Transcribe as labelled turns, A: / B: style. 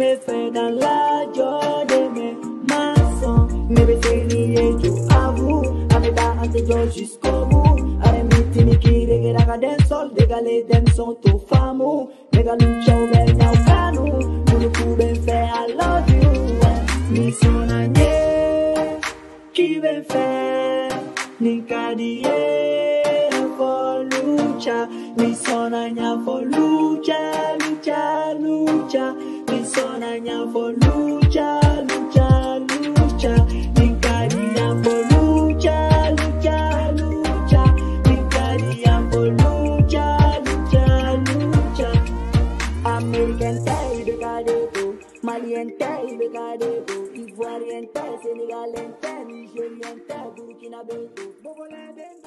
A: me fais dans la mes maçons. Ne me fais ni tu avoue, avec ta hante jusqu'au bout. Are mi tini ki de raga den sol, de gale dem son to famu. De galu chow bel nyau kanu, mulu ku ben fe I love you. Mi sonanye, ki ben fe, ni kadie for lucha, mi sonanya for lucha, lucha, lucha, sonanya for lucha, lucha, lucha, mi caria for lucha, lucha, lucha, mi caria for lucha, lucha, lucha. American de Gadebo, Malien taille de Gadebo, Ivoirien taille, Sénégalien taille, Nigérien taille, Burkina Faso, Bogolais, Bengo, Canada.